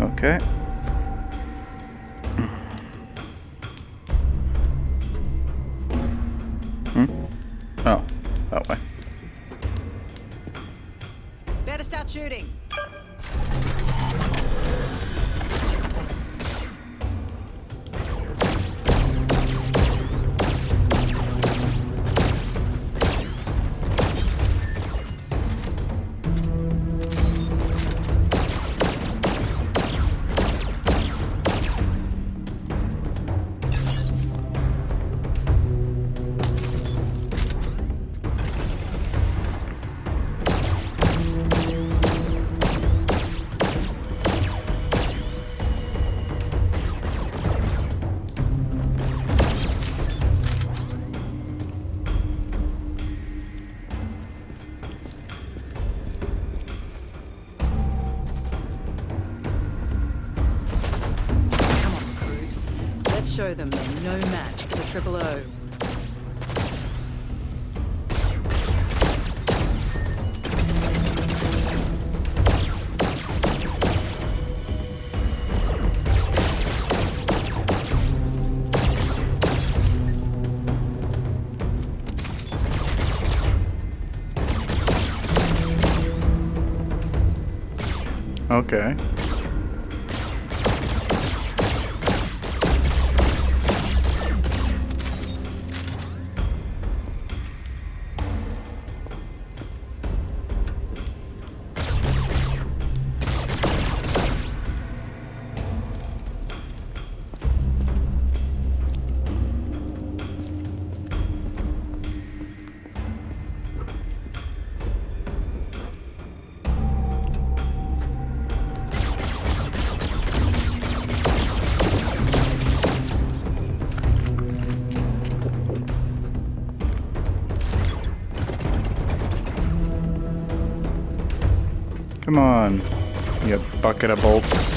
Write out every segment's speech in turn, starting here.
Okay. Okay. Come on, you bucket of bolts.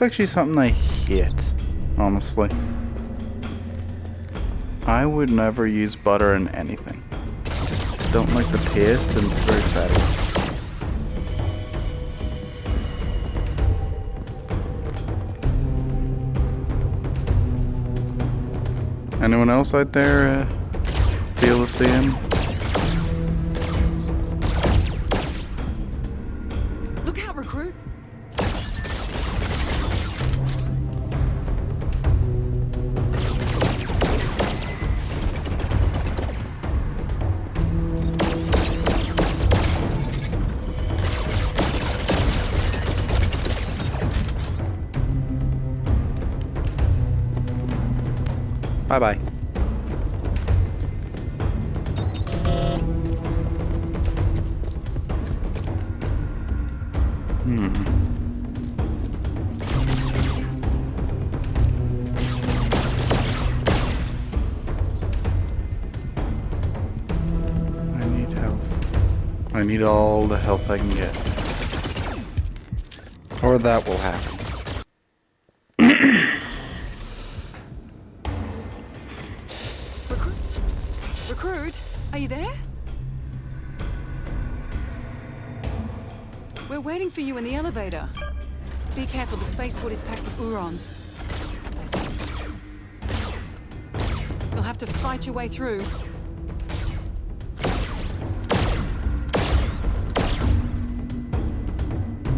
That's actually something I hate, honestly. I would never use butter in anything. I just don't like the taste and it's very fatty. Anyone else out there uh, feel the same? Look out, recruit. Bye bye. Hmm. I need health. I need all the health I can get. Or that will happen. Elevator. Be careful, the spaceport is packed with Urons. You'll have to fight your way through.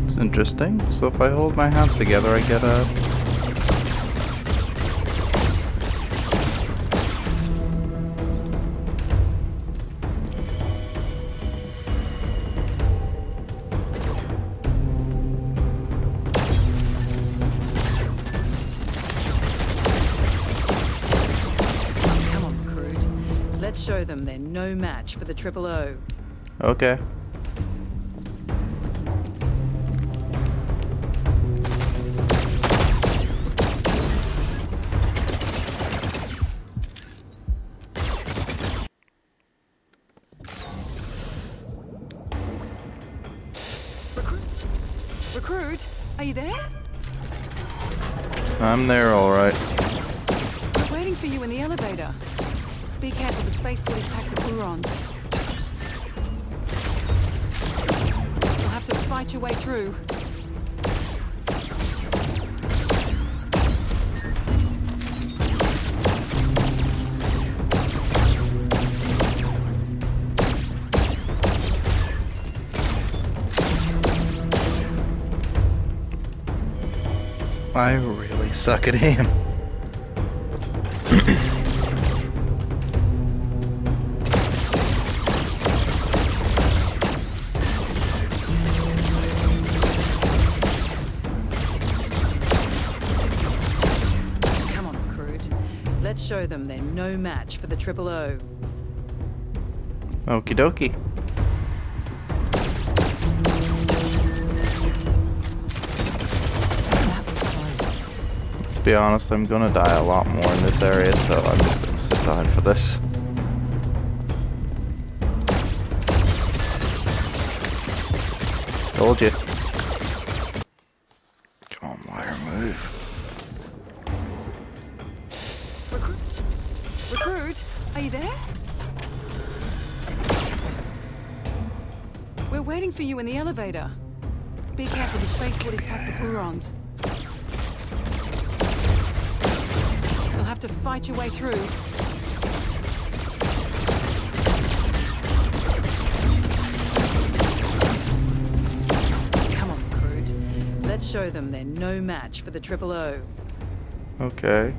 It's interesting. So if I hold my hands together, I get a... match for the Triple O. Okay. Recruit? Recruit? Are you there? I'm there alright. I really suck at aim. Come on, recruit. Let's show them they're no match for the Triple O. Okie dokie. Be honest, I'm gonna die a lot more in this area, so I'm just gonna sit down for this. Told you. Come on, wire, move. Recruit? Recruit? Are you there? We're waiting for you in the elevator. Be careful, the spaceport is packed with Urons. Have to fight your way through. Come on, recruit. Let's show them they're no match for the Triple O. Okay.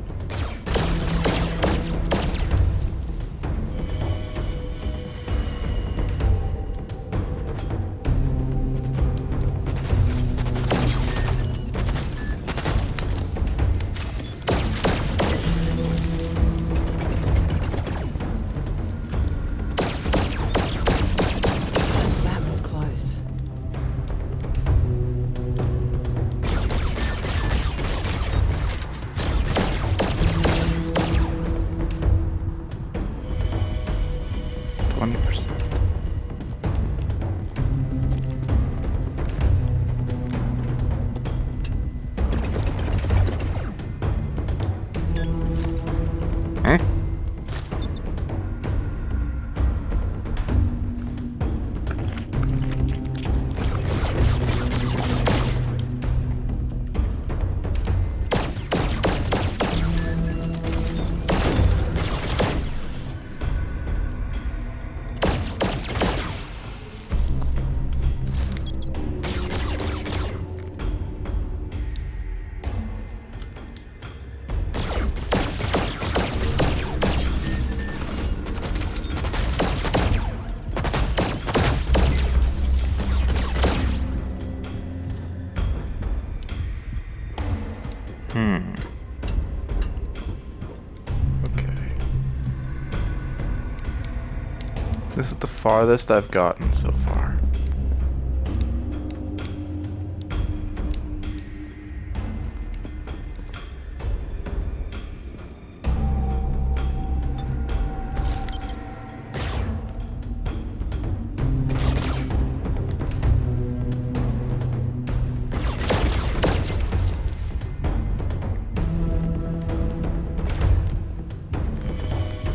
Farthest I've gotten so far.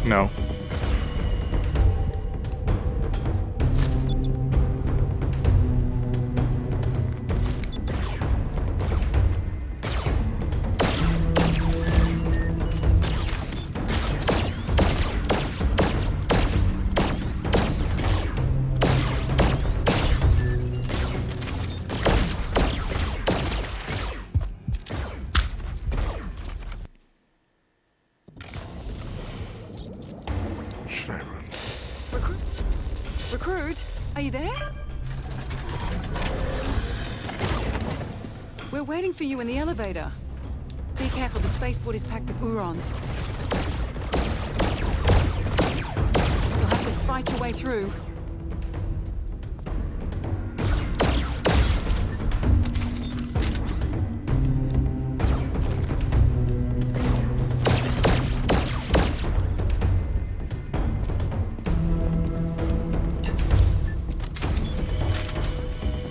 No. Elevator. Be careful, the spaceport is packed with Urons. You'll have to fight your way through.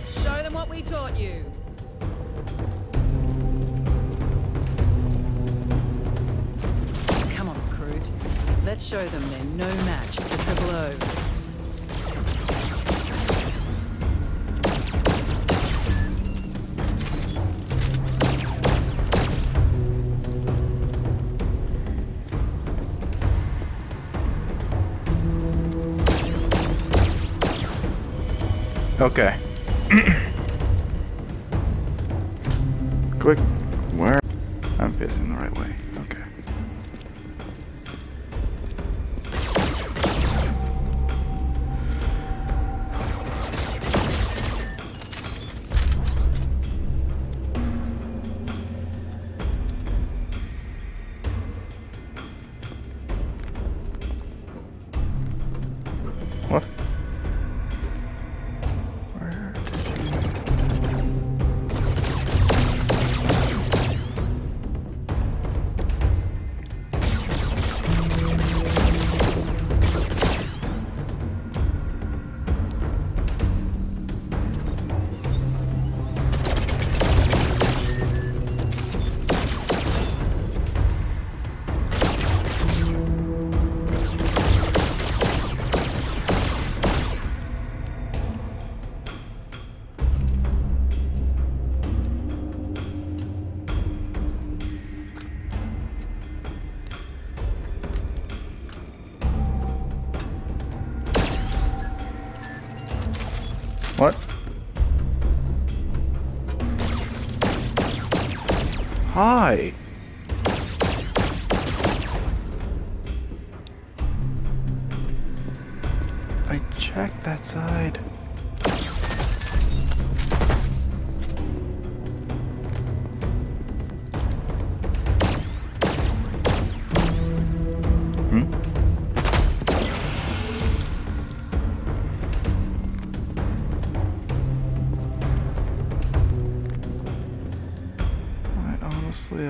Show them what we taught you. Let's show them they're no match for the Triple O. Okay. Quick. Where? I'm facing the right way. Okay.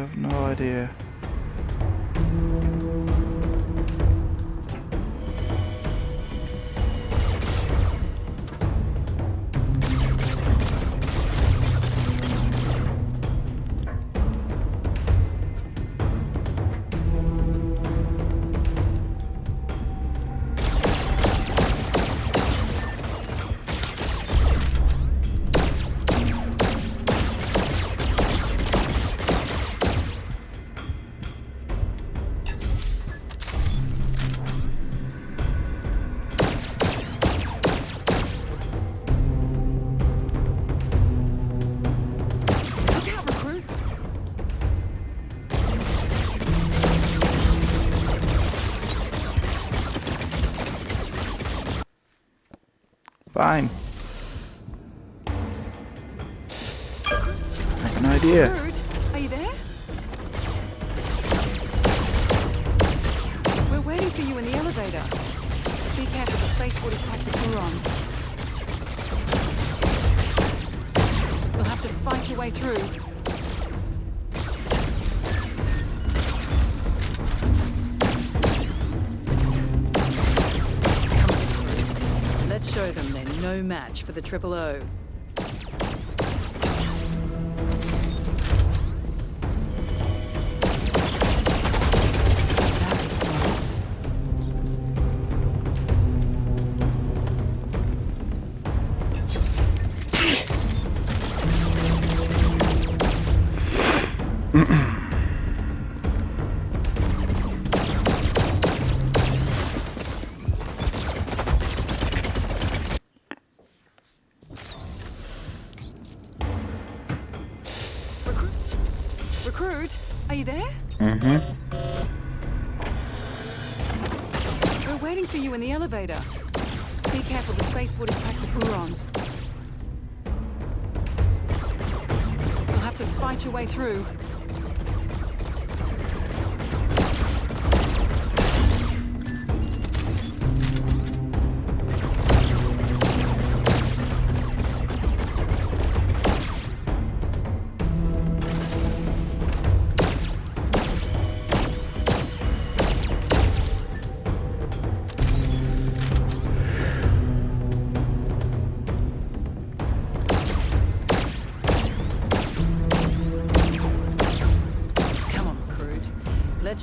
Have no idea. Way through. Let's show them they're no match for the Triple O. you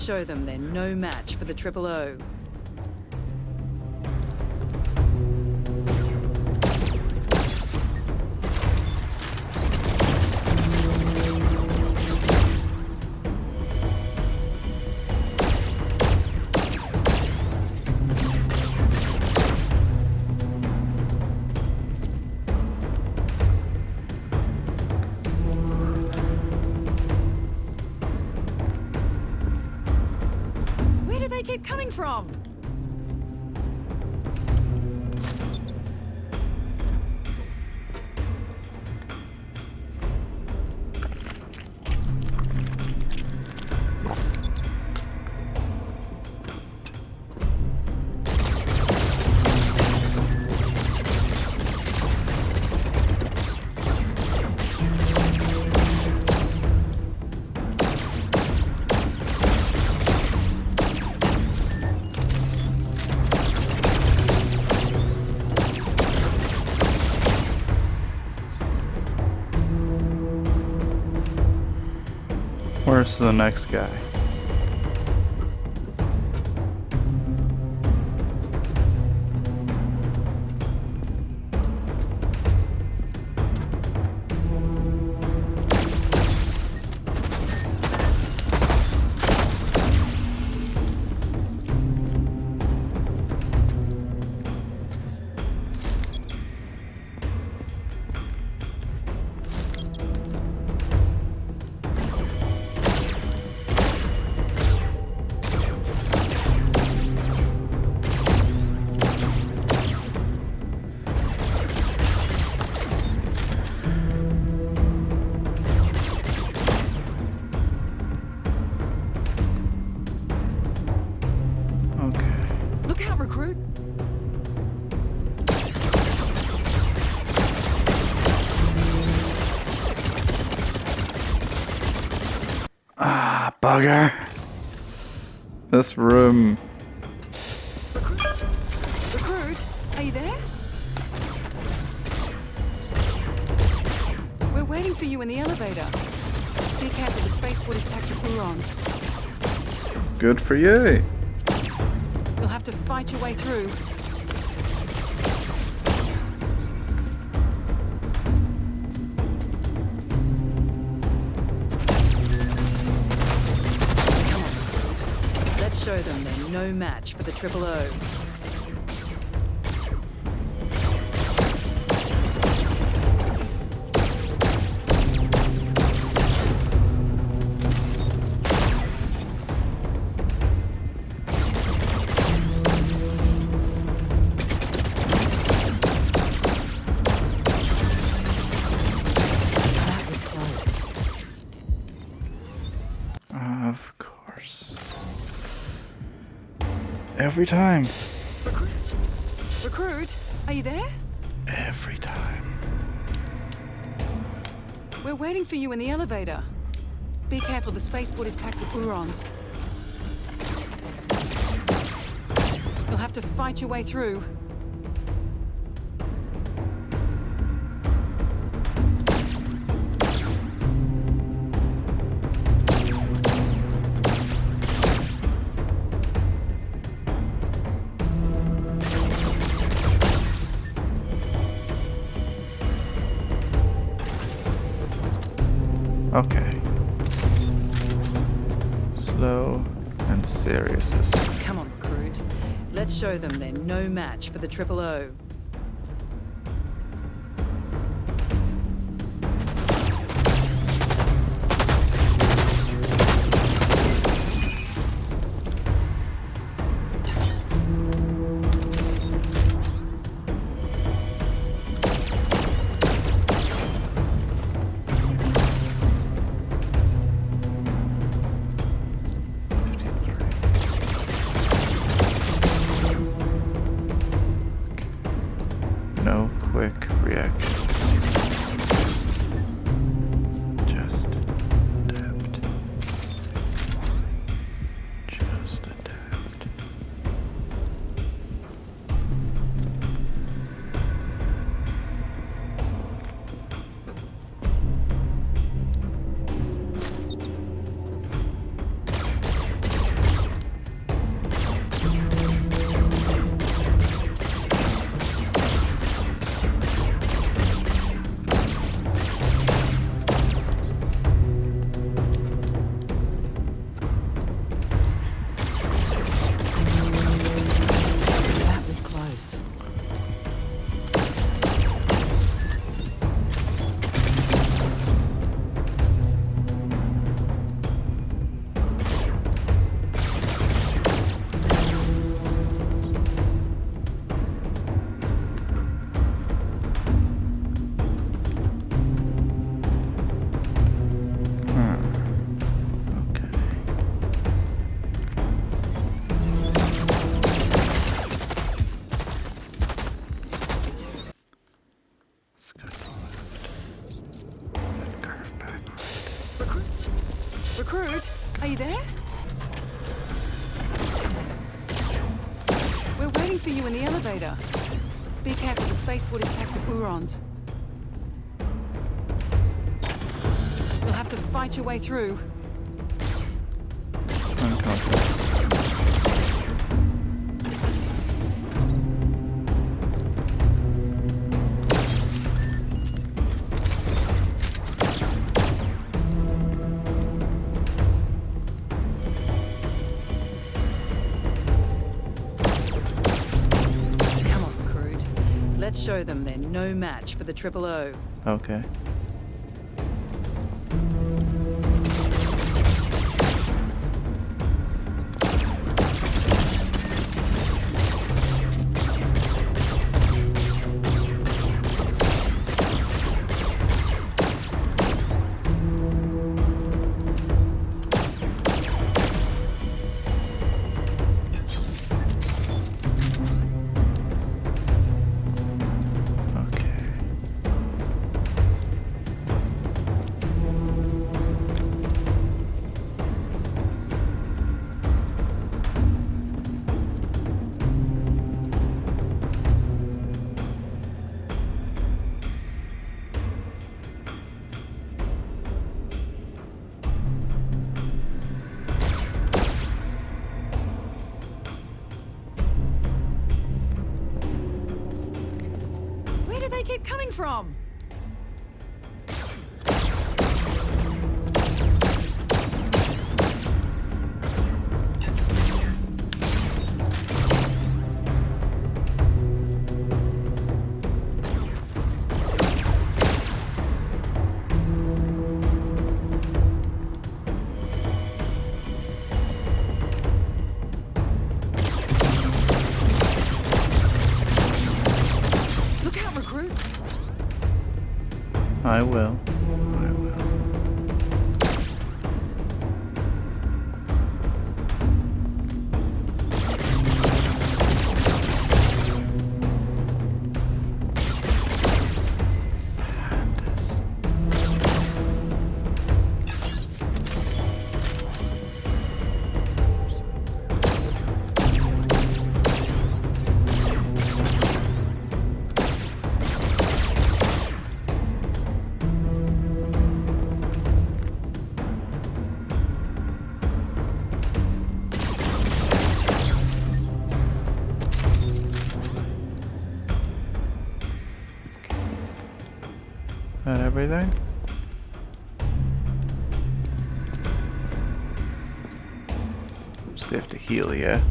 show them they're no match for the Triple O. Where's the next guy? Bugger. This room. Recruit? Recruit? Are you there? We're waiting for you in the elevator. Be careful, the spaceport is packed with Urons. Good for you. You'll have to fight your way through. Match for the Triple O. Every time. Recruit? Recruit? Are you there? Every time. We're waiting for you in the elevator. Be careful, the spaceport is packed with Urons. You'll have to fight your way through. Match for the Triple O. Urons. You'll have to fight your way through. Show them they're no match for the Triple O. Okay. That everything? Just have to heal, yeah.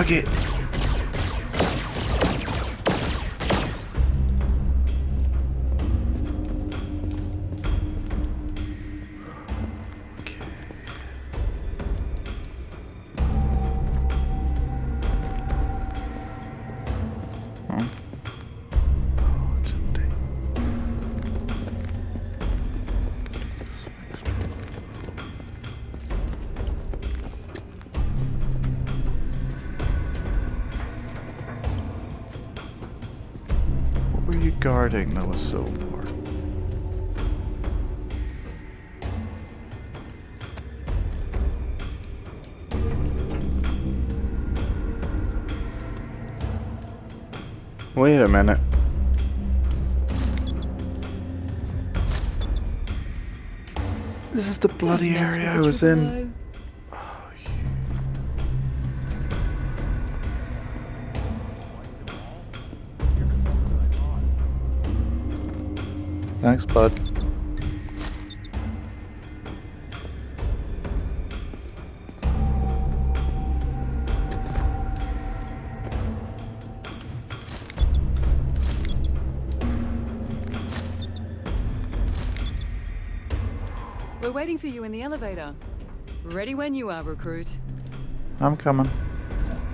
Little guarding that was so important? Wait a minute. This is the bloody area I was in. We're waiting for you in the elevator. Ready when you are, recruit. I'm coming.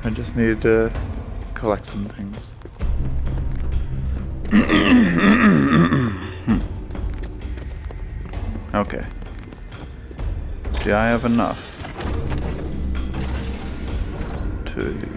I just need to collect some things. okay. Do I have enough to?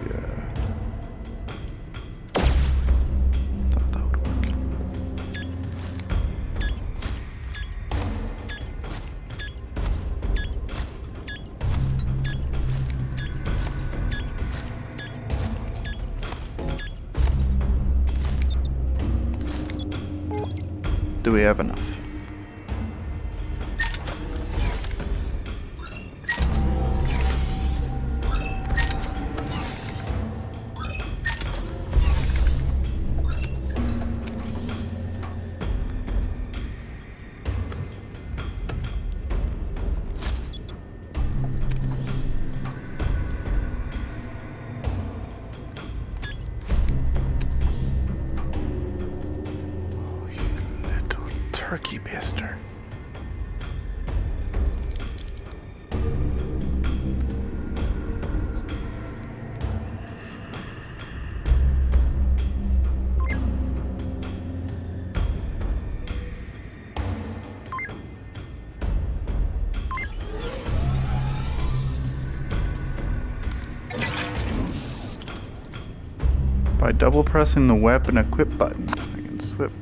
By double pressing the weapon equip button, I can swip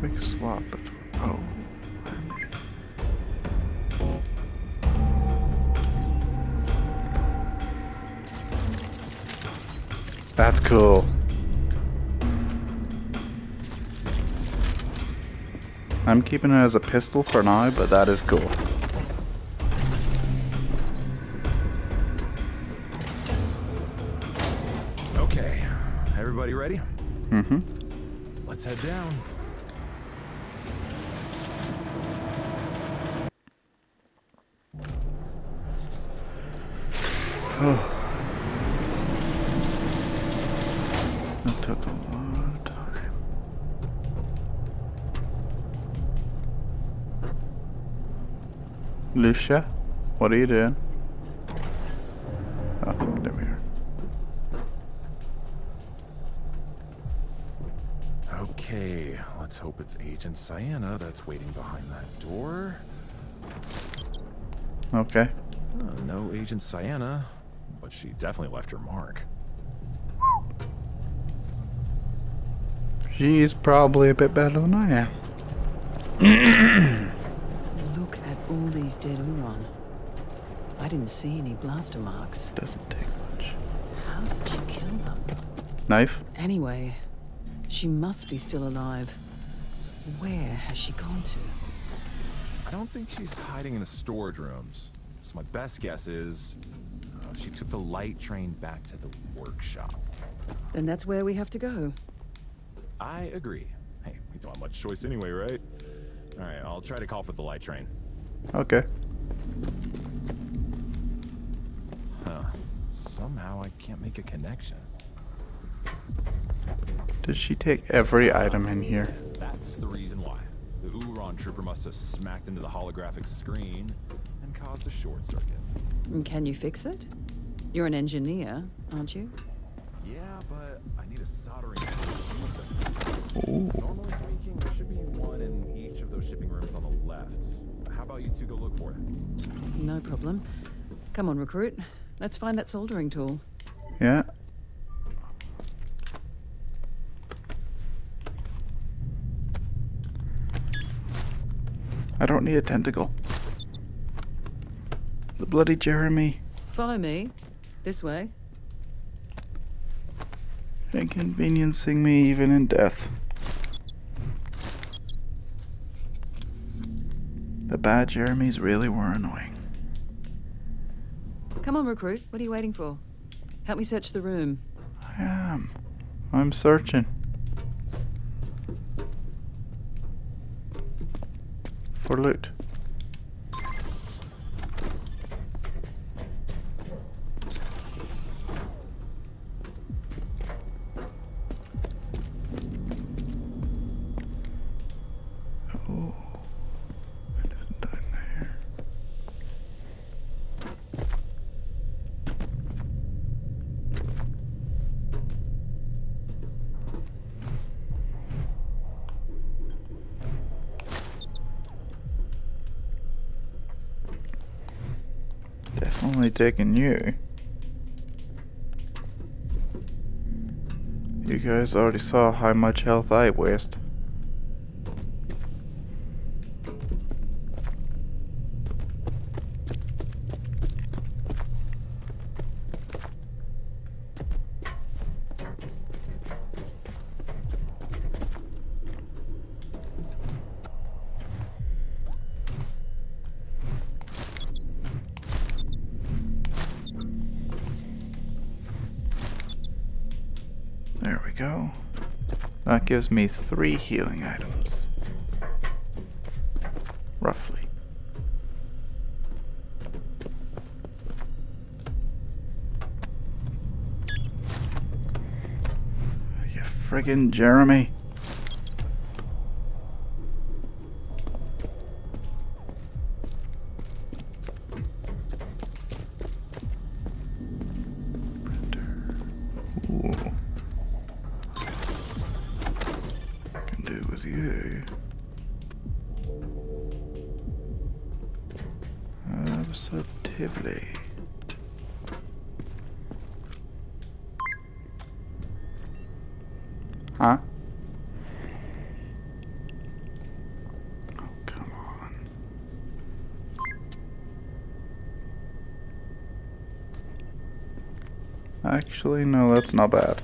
quick swap That's cool. I'm keeping it as a pistol for now, but that is cool. Okay, everybody ready? Mm-hmm. Let's head down. That took a lot of time. Lucia, what are you doing? Oh, there we are. Okay, let's hope it's Agent Sienna that's waiting behind that door. Okay. Uh, no Agent Sienna, but she definitely left her mark. She's probably a bit better than I am. Look at all these dead Uron. I didn't see any blaster marks. Doesn't take much. How did she kill them? Knife? Anyway, she must be still alive. Where has she gone to? I don't think she's hiding in the storage rooms. So my best guess is uh, she took the light train back to the workshop. Then that's where we have to go. I agree. Hey, we don't have much choice anyway, right? All right, I'll try to call for the light train. Okay. Huh. Somehow I can't make a connection. Did she take every item in here? That's the reason why. The Uron trooper must have smacked into the holographic screen and caused a short circuit. Can you fix it? You're an engineer, aren't you? Yeah, but I need a soldering. Ooh. Normally speaking, there should be one in each of those shipping rooms on the left. How about you two go look for it? No problem. Come on, recruit. Let's find that soldering tool. Yeah. I don't need a tentacle. The bloody Jeremy. Follow me. This way. Inconveniencing me even in death. The bad Jeremys really were annoying. Come on, recruit. What are you waiting for? Help me search the room. I am. I'm searching. for loot. Taking you. You guys already saw how much health I waste. Go. That gives me three healing items. Roughly. You friggin' Jeremy. Actually, no, that's not bad.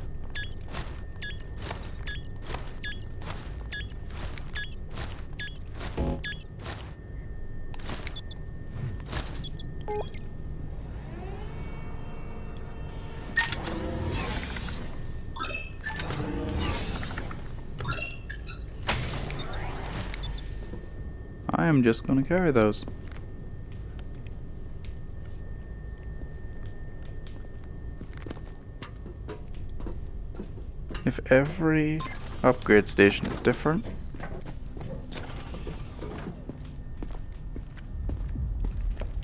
I am just gonna carry those. Every upgrade station is different,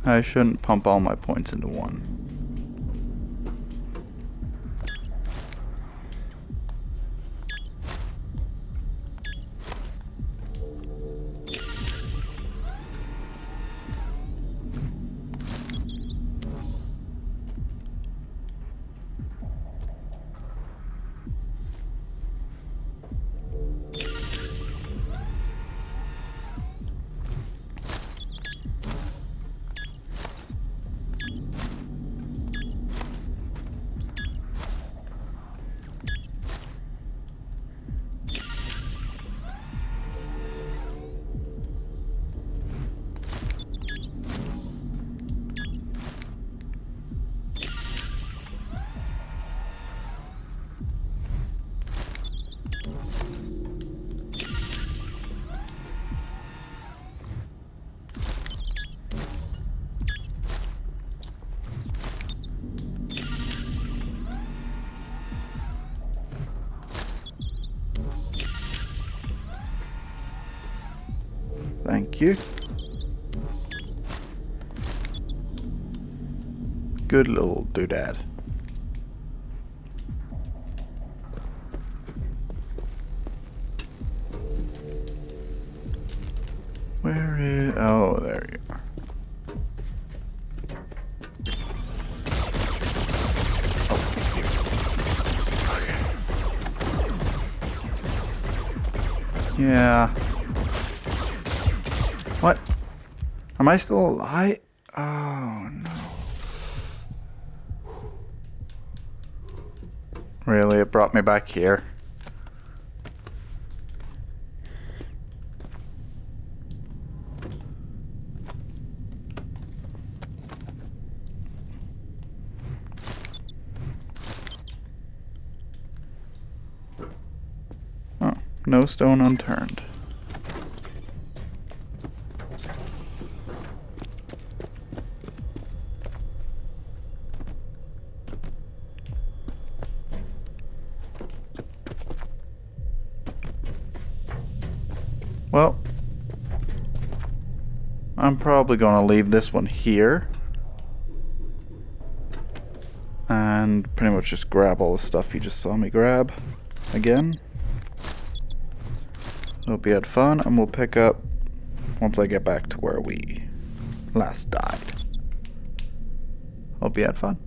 I shouldn't pump all my points into one. You. Good little doodad. Where is... Oh, there you are. Oh, okay. Yeah. What? Am I still alive? Oh no. Really, it brought me back here. Oh, no stone unturned. Probably going to leave this one here. And pretty much just grab all the stuff you just saw me grab again. Hope you had fun, and we'll pick up once I get back to where we last died. Hope you had fun.